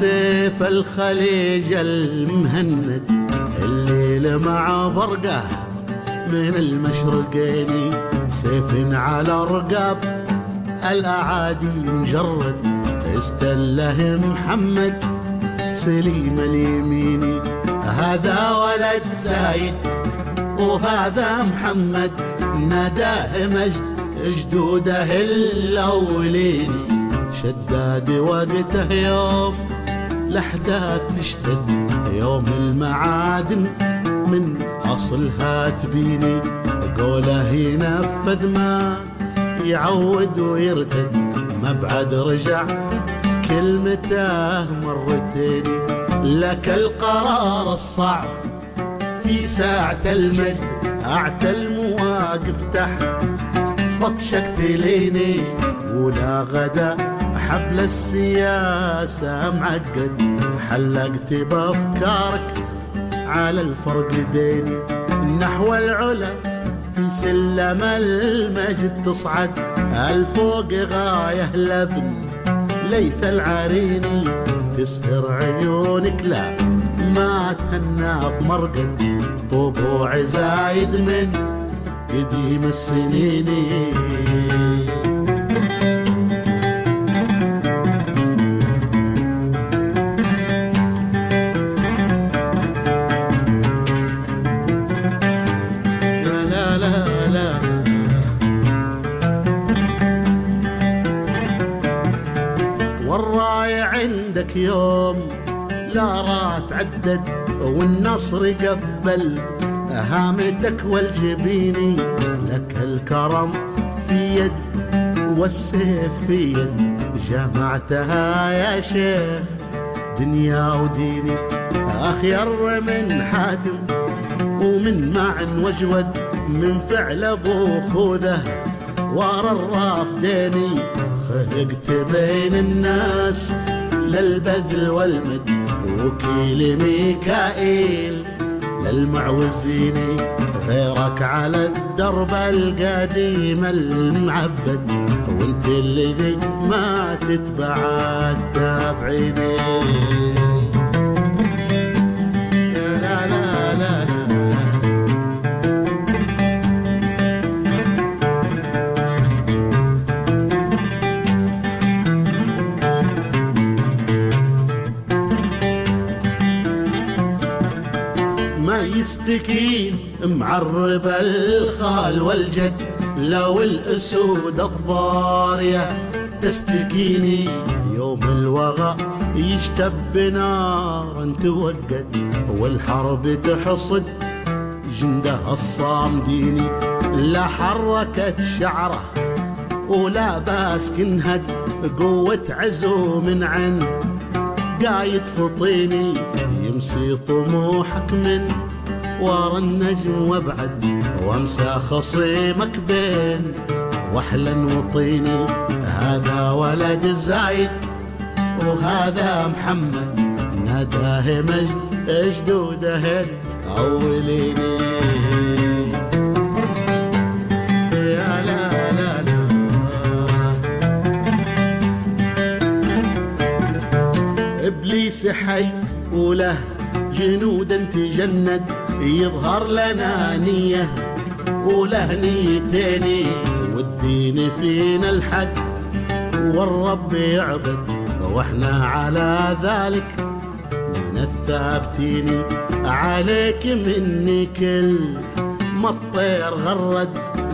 سيف الخليج المهند. الليل مع برقة من المشرقين. سيف على رقاب الأعادي مجرد. استله محمد سليم اليميني هذا ولد زايد وهذا محمد. ناداه مجد جدوده الأولين. شداد وقته يوم الأحداث تشتد يوم المعادن. من أصلها تبيني قوله ينفذ ما يعود ويرتد. ما بعد رجع كلمته مرتين. لك القرار الصعب في ساعة المجد. أعتى المواقف تحت. بطشك تليني ولا غدا. حبل السياسة معقد حلقت بأفكارك على الفرق ديني. نحو العلا في سلم المجد تصعد الفوق غاية لبن ليث العريني؟ تسهر عيونك لا ما تهنى بمرقد. طبوع زايد من قديم السنين. عندك يوم لا رات عدد والنصر قبل. هامتك والجبيني لك الكرم في يد والسيف في يد. جمعتها يا شيخ دنيا وديني أخير من حاتم. ومن معن وجود من فعل أبو خوذة. ورا الرافديني خلقت بين الناس للبذل والمد وكيل ميكائيل. للمعوزين غيرك على الدرب القديم المعبد وانت الذي ما تتبعد تابعيني ما يستكين معرب الخال والجد لو الأسود الضارية تستكيني يوم الوغى يشتب نار توقد والحرب تحصد جنده الصامديني لا حركت شعره ولا باس كنهد قوة عزو من عند قايد فطيني يمسي طموحك من ورا النجم وابعد وأمسى خصيمك بين وحلا وطيني. هذا ولد زايد وهذا محمد. ناداه مجد اجدوده الاوليني يا لا لا لا. إبليس حي وله جنودا تجند يظهر لنا نية وله نيتين والدين فينا الحق. والرب يعبد وإحنا على ذلك. من الثابتين عليك مني كل ما الطير غرد.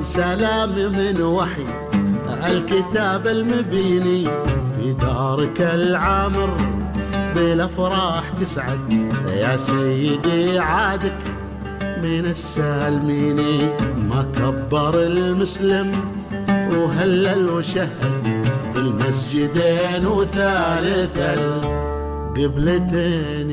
سلام من وحي الكتاب المبيني في دارك العامر. بالأفراح تسعد يا سيدي عادك. من السالمين ما كبر المسلم وهلل وشهد بالمسجدين وثالث القبلتين